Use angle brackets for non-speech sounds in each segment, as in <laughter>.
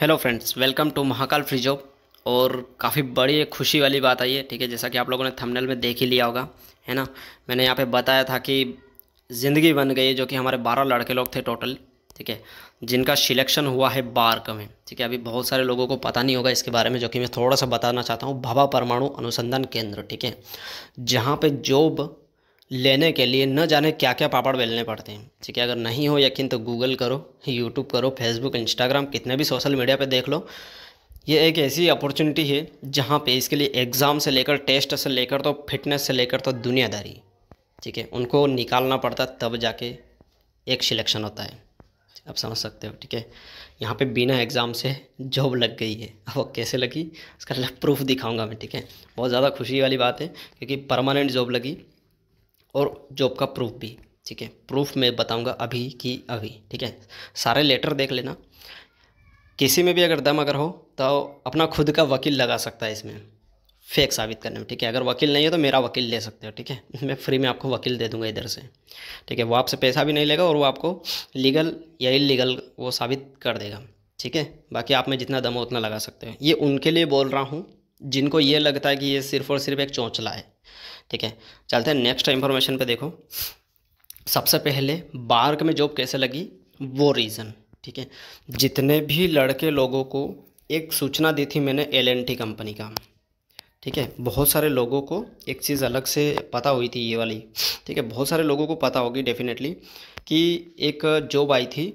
Hello friends welcome to Mahakal free job और काफ़ी बड़ी खुशी वाली बात आई है, ठीक है? जैसा कि आप लोगों ने थंबनेल में देख ही लिया होगा, है ना? मैंने यहाँ पे बताया था कि ज़िंदगी बन गई जो कि हमारे बारह लड़के लोग थे टोटल ठीक है? जिनका सिलेक्शन हुआ है बार्क में, ठीक है? अभी बहुत सारे लोगों को पता नहीं होगा इसके बारे में, जो कि मैं थोड़ा सा बताना चाहता हूँ भभा परमाणु अनुसंधान केंद्र, ठीक है? जहाँ पर जॉब लेने के लिए न जाने क्या क्या पापड़ बेलने पड़ते हैं। ठीक है, अगर नहीं हो यकीन तो गूगल करो यूट्यूब करो फेसबुक इंस्टाग्राम कितने भी सोशल मीडिया पे देख लो। ये एक ऐसी अपॉर्चुनिटी है जहाँ पे इसके लिए एग्ज़ाम से लेकर टेस्ट से लेकर तो फिटनेस से लेकर तो दुनियादारी। ठीक है, उनको निकालना पड़ता तब जाके एक सिलेक्शन होता है। आप समझ सकते हो, ठीक है। यहाँ पे बिना एग्ज़ाम से जॉब लग गई है। अब वो कैसे लगी? उसका प्रूफ दिखाऊँगा मैं, ठीक है। बहुत ज़्यादा खुशी वाली बात है, क्योंकि परमानेंट जॉब लगी। और जॉब का प्रूफ भी, ठीक है? प्रूफ मैं बताऊँगा अभी कि अभी, ठीक है? सारे लेटर देख लेना। किसी में भी अगर दम अगर हो तो अपना खुद का वकील लगा सकता है इसमें। फेक साबित करने में, ठीक है? अगर वकील नहीं है तो मेरा वकील ले सकते हो, ठीक है? <laughs> मैं फ्री में आपको वकील दे दूँगा इधर से, ठीक है? वो आपसे पैसा भी नहीं लेगा और वो आपको लीगल या इलीगल वो साबित कर देगा, ठीक है? बाकी आप में जितना दम हो, उतना लगा सकते हो। ये उनके लिए बोल रहा हूँ, जिनको ये लगता है कि ये सिर्फ़ और सिर्फ़ एक चौंचला है ठीक है? चलते हैं नेक्स्ट इन्फॉर्मेशन पे देखो। सबसे पहले बार्क में जॉब कैसे लगी? वो रीज़न ठीक है? जितने भी लड़के लोगों को एक सूचना दी थी मैंने एल कंपनी का, ठीक है? बहुत सारे लोगों को एक चीज़ अलग से पता हुई थी ये वाली, ठीक है? बहुत सारे लोगों को पता होगी डेफिनेटली कि एक जॉब आई थी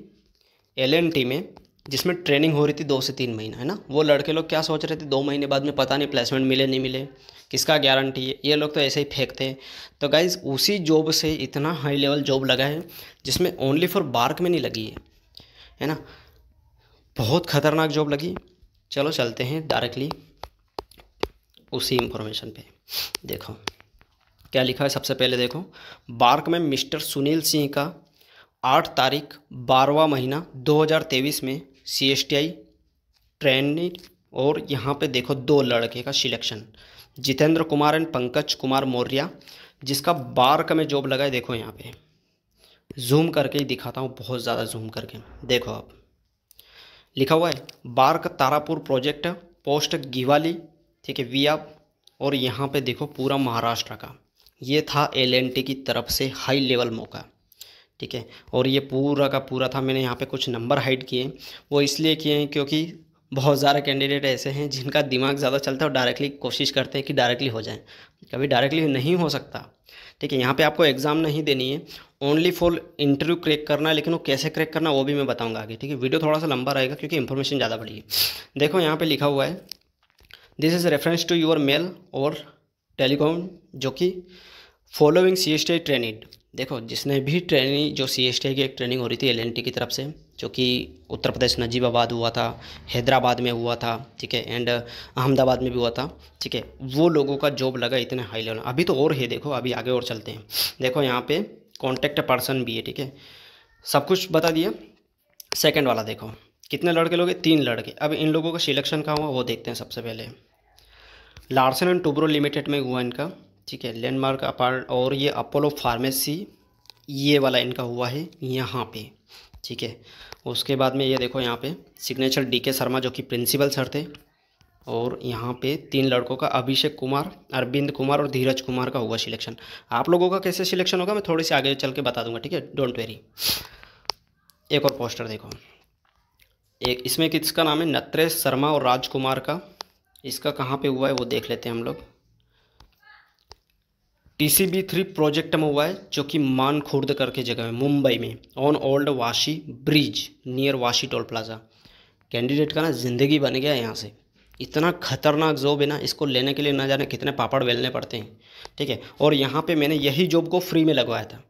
एल में जिसमें ट्रेनिंग हो रही थी दो से तीन महीना, है ना? वो लड़के लोग क्या सोच रहे थे? दो महीने बाद में पता नहीं प्लेसमेंट मिले, नहीं मिले। किसका गारंटी है? ये लोग तो ऐसे ही फेंकते हैं। तो गाइज़ उसी जॉब से इतना हाई लेवल जॉब लगा है, जिसमें ओनली फॉर बार्क में नहीं लगी है है ना? बहुत ख़तरनाक जॉब लगी। चलो चलते हैं डायरेक्टली उसी इंफॉर्मेशन पे। देखो, क्या लिखा है? सबसे पहले देखो बार्क में मिस्टर सुनील सिंह का आठ तारीख बारवा महीना 2023 में C S T I training और यहाँ पे देखो दो लड़के का सिलेक्शन। जितेंद्र कुमार एंड पंकज कुमार मौर्य, जिसका बार्क में जॉब लगा है देखो यहाँ पे। जूम करके ही दिखाता हूँ, बहुत ज़्यादा जूम करके। देखो आप। लिखा हुआ है BARC Tarapur project post Ghivali ठीक है वी और यहाँ पे देखो पूरा महाराष्ट्र का। ये था एल की तरफ़ से हाई लेवल मौका। ठीक है? और ये पूरा का पूरा था, मैंने यहाँ पे कुछ नंबर हाइड किए। वो इसलिए किए हैं क्योंकि बहुत सारे कैंडिडेट ऐसे हैं जिनका दिमाग ज़्यादा चलता है और डायरेक्टली कोशिश करते हैं कि डायरेक्टली हो जाए। कभी डायरेक्टली नहीं हो सकता। ठीक है, यहाँ पे आपको एग्ज़ाम नहीं देनी है। ओनली फॉर इंटरव्यू क्रैक करना है, लेकिन वो कैसे क्रैक करना वो भी मैं बताऊँगा आगे। ठीक है वीडियो थोड़ा सा लंबा रहेगा क्योंकि इन्फॉर्मेशन ज़्यादा बड़ी है। देखो, यहाँ पर लिखा हुआ है this is reference to your mail और टेलीकॉम जो कि following C S T training देखो, जिसने भी ट्रेनिंग जो सी एस की एक ट्रेनिंग हो रही थी एल की तरफ़ से, जो कि उत्तर प्रदेश नजीबाबाद हुआ था, हैदराबाद में हुआ था, ठीक है एंड अहमदाबाद में भी हुआ था, ठीक है, वो लोगों का जॉब लगा इतने हाई लेवल अभी तो और है, देखो, अभी आगे और चलते हैं। देखो, यहाँ पे कॉन्टेक्ट पर्सन भी है, ठीक है। सब कुछ बता दिया। सेकेंड वाला देखो, कितने लड़के लोग तीन लड़के। अब इन लोगों का सिलेक्शन कहाँ हुआ, वो देखते हैं सबसे पहले। लार्सन एंड टूब्रो लिमिटेड में हुआ इनका। ठीक है लैंडमार्क अपार्ट और ये अपोलो फार्मेसी ये वाला इनका हुआ है यहाँ पे, ठीक है। उसके बाद में ये देखो यहाँ पे सिग्नेचर डी के शर्मा जो कि प्रिंसिपल सर थे, और यहाँ पे तीन लड़कों का अभिषेक कुमार, अरविंद कुमार और धीरज कुमार का हुआ सिलेक्शन आप लोगों का कैसे सिलेक्शन होगा, मैं थोड़ी सी आगे चल के बता दूँगा, ठीक है? डोंट वेरी एक और पोस्टर देखो। एक, इसमें किसका नाम है? नत्रेश शर्मा और राजकुमार का। इसका कहाँ पे हुआ है वो देख लेते हैं हम लोग। T C B three project में हुआ है, जो कि मान खुर्द करके जगह है, मुंबई में on old Vashi bridge near Vashi toll plaza candidate का ना ज़िंदगी बन गया यहाँ से। इतना खतरनाक जॉब है ना, इसको लेने के लिए ना जाने कितने पापड़ बेलने पड़ते हैं, ठीक है? और यहाँ पे मैंने यही जॉब को फ्री में लगवाया था।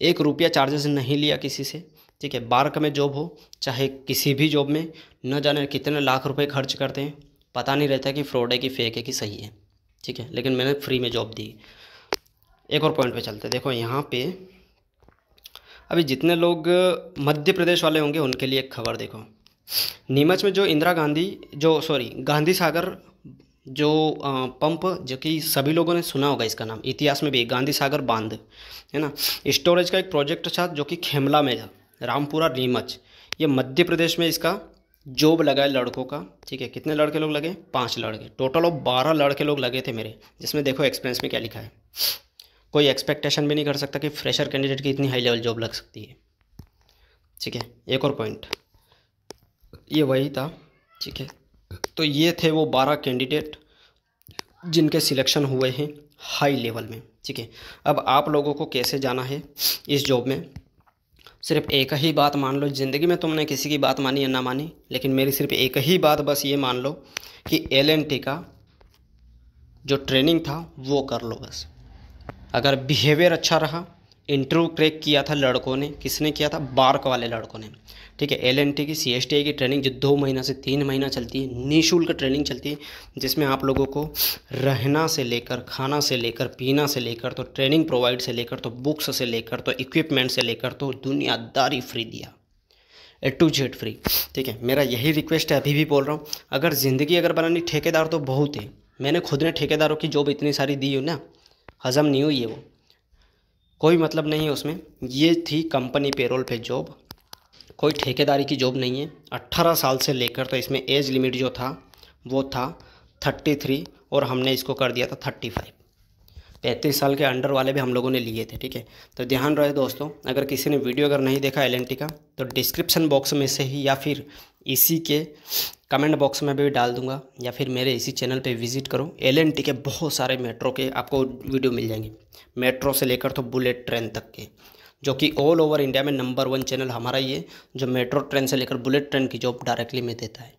एक रुपया चार्जेस नहीं लिया किसी से, ठीक है? बार्क में जॉब हो, चाहे किसी भी जॉब में, न जाने कितने लाख रुपए खर्च करते हैं, पता नहीं रहता कि फ्रॉड है कि फेक है कि सही है, ठीक है? लेकिन मैंने फ्री में जॉब दी। एक और पॉइंट पे चलते हैं। देखो यहाँ पे अभी जितने लोग मध्य प्रदेश वाले होंगे, उनके लिए एक खबर देखो। नीमच में जो इंदिरा गांधी, जो सॉरी गांधी सागर जो पंप जो कि सभी लोगों ने सुना होगा इसका नाम, इतिहास में भी, गांधी सागर बाँध, है ना? स्टोरेज का एक प्रोजेक्ट था जो कि खेमला में था, रामपुरा, नीमच। ये मध्य प्रदेश में इसका जॉब लगा है लड़कों का, ठीक है? कितने लड़के लोग लगे? पाँच लड़के। टोटल ऑफ़ बारह लड़के लोग लगे थे मेरे, जिसमें देखो एक्सपीरियंस में क्या लिखा है। कोई एक्सपेक्टेशन भी नहीं कर सकता कि फ्रेशर कैंडिडेट की इतनी हाई लेवल जॉब लग सकती है। ठीक है, एक और पॉइंट ये वही था, ठीक है. तो ये थे वो बारह कैंडिडेट जिनके सिलेक्शन हुए हैं हाई लेवल में, ठीक है. अब आप लोगों को कैसे जाना है इस जॉब में? सिर्फ़ एक ही बात मान लो, ज़िंदगी में तुमने किसी की बात मानी या ना मानी, लेकिन मेरी सिर्फ़ एक ही बात बस ये मान लो कि एलएनटी का जो ट्रेनिंग था वो कर लो बस। अगर बिहेवियर अच्छा रहा इंटरव्यू क्रैक किया था लड़कों ने, किसने किया था? बार्क वाले लड़कों ने। ठीक है एल एन टी की सी एस टी की ट्रेनिंग जो दो महीना से तीन महीना चलती है, निःशुल्क ट्रेनिंग चलती है, जिसमें आप लोगों को रहना से लेकर, खाना से लेकर, पीना से लेकर तो ट्रेनिंग प्रोवाइड से लेकर तो बुक्स से लेकर तो इक्विपमेंट से लेकर तो दुनियादारी फ्री दिया। ए टू जेड फ्री ठीक है, मेरा यही रिक्वेस्ट है, अभी भी बोल रहा हूँ। अगर ज़िंदगी अगर बनानी ठेकेदार तो बहुत है। मैंने खुद ने ठेकेदारों की जॉब इतनी सारी दी हो ना हज़म नहीं हुई है वो। कोई मतलब नहीं है उसमें। ये थी कंपनी पेरोल पे जॉब कोई ठेकेदारी की जॉब नहीं है। अट्ठारह साल से लेकर तो इसमें एज लिमिट जो था, वो था थर्टी थ्री और हमने इसको कर दिया था थर्टी फाइव पैंतीस साल के अंडर वाले भी हम लोगों ने लिए थे, ठीक है? तो ध्यान रहे दोस्तों, अगर किसी ने वीडियो अगर नहीं देखा एलएनटी का तो डिस्क्रिप्शन बॉक्स में से ही या फिर इसी के कमेंट बॉक्स में भी डाल दूँगा या फिर मेरे इसी चैनल पे विज़िट करो। एल के बहुत सारे मेट्रो के आपको वीडियो मिल जाएँगे। मेट्रो से लेकर तो बुलेट ट्रेन तक के, जो कि ऑल ओवर इंडिया में नंबर वन चैनल हमारा ये जो मेट्रो ट्रेन से लेकर बुलेट ट्रेन की जॉब डायरेक्टली में देता है।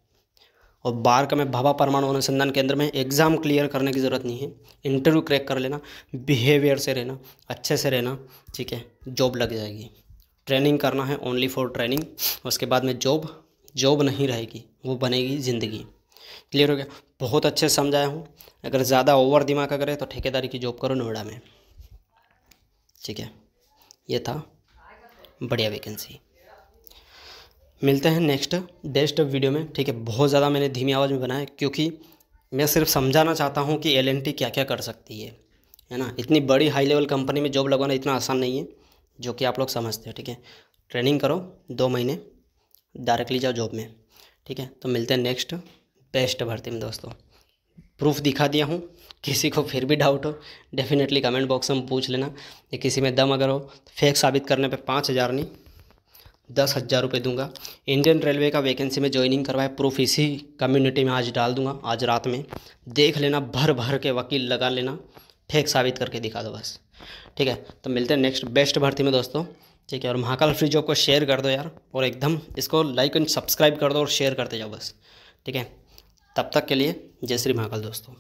और बार का मैं भाभा परमाणु अनुसंधान केंद्र में एग्ज़ाम क्लियर करने की ज़रूरत नहीं है। इंटरव्यू क्रैक कर लेना बिहेवियर से रहना, अच्छे से रहना, ठीक है जॉब लग जाएगी। ट्रेनिंग करना है ओनली फॉर ट्रेनिंग उसके बाद में जॉब जॉब नहीं रहेगी, वो बनेगी ज़िंदगी। क्लियर हो गया? बहुत अच्छे समझाया हूँ। अगर ज़्यादा ओवर दिमाग करें तो ठेकेदारी की जॉब करो नोएडा में। ठीक है? ये था बढ़िया वैकेंसी मिलते हैं नेक्स्ट बेस्ट वीडियो में। ठीक है? बहुत ज़्यादा मैंने धीमी आवाज़ में बनाया क्योंकि मैं सिर्फ़ समझाना चाहता हूँ कि एल क्या क्या कर सकती है। है ना? इतनी बड़ी हाई लेवल कंपनी में जॉब लगवाना इतना आसान नहीं है, जो कि आप लोग समझते हो। ठीक है? ट्रेनिंग करो दो महीने। डायरेक्टली जाओ जॉब में, ठीक है? तो मिलते हैं नेक्स्ट बेस्ट भर्ती में दोस्तों। प्रूफ दिखा दिया हूँ, किसी को फिर भी डाउट हो डेफिनेटली कमेंट बॉक्स में पूछ लेना या किसी में दम अगर हो तो फेक साबित करने पे पाँच हज़ार नहीं, दस हज़ार रुपये दूँगा। इंडियन रेलवे का वैकेंसी में ज्वाइनिंग करवाए प्रूफ इसी कम्युनिटी में आज डाल दूँगा, आज रात में। देख लेना, भर भर के वकील लगा लेना फेक साबित करके दिखा दो बस, ठीक है? तो मिलते हैं नेक्स्ट बेस्ट भर्ती में दोस्तों। ठीक है, और महाकाल फ्री जॉब को शेयर कर दो यार, और एकदम इसको लाइक एंड सब्सक्राइब कर दो और शेयर करते जाओ बस, ठीक है? तब तक के लिए जय श्री महाकाल दोस्तों।